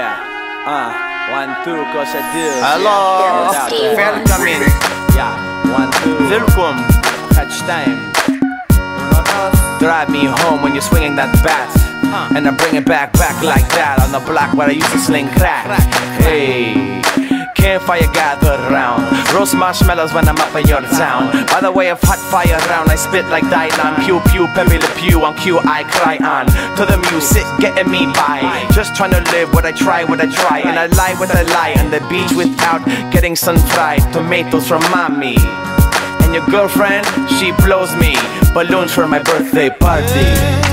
Yeah. Uh, one, two, cause I do. Hello, Yeah. välkommen, Yeah. One, two. välkommen. Catch time. Drive me home when you're swinging that bat. And I bring it back, back like that on the block where I used to sling crack. Hey, campfire gather round. Roast marshmallows when I'm up in your town. By the way of hot fire round, I spit like Dylan. Pew pew, Pepé Le Pew. On cue, I cry on. To the music, getting me by. Just trying to live what I try, what I try. And I lie what I lie on the beach without getting sun fried. Tomatoes from mommy. And your girlfriend, she blows me balloons for my birthday party.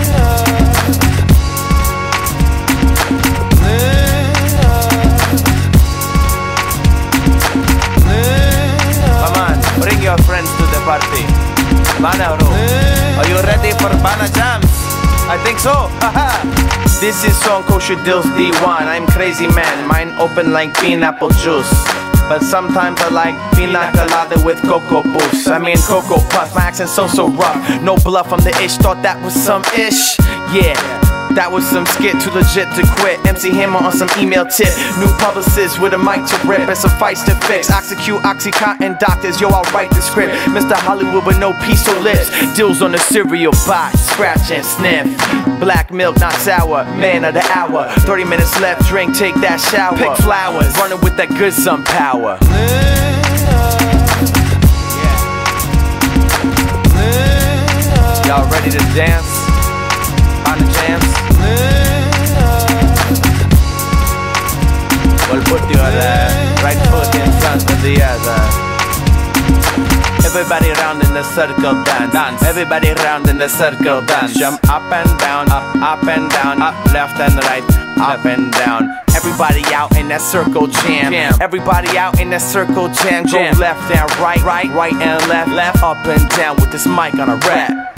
Bana bro, eh. are you ready for Bana jams? I think so. Haha. this is song Kosha Dillz Diwon. I'm crazy man, mine open like pineapple juice. But sometimes I like pina colada with cocoa boost. I mean cocoa puff, my accent so so rough. No bluff, I'm the ish. Thought that was some ish. Yeah, that was some skit too legit to quit. MC Hammer on some email tip. New publicist with a mic to rip and some suffice to fix. Oxycute, Oxycontin doctors, yo, I'll write the script. Mr. Hollywood with no piece of lips. Deals on the cereal box, scratch and sniff. Black milk, not sour, man of the hour. 30 minutes left, drink, take that shower. Pick flowers, running with that good sun power. Y'all ready to dance? Well, put your uh, right foot in front of the other. Everybody round in the circle dance. dance. Everybody round in the circle dance. Jump up and down, up, up and down, up, left and right, up and down. Everybody out in that circle jam. jam. Everybody out in that circle jam. jam. Go left and right, right, right and left, left, up and down with this mic on a rap.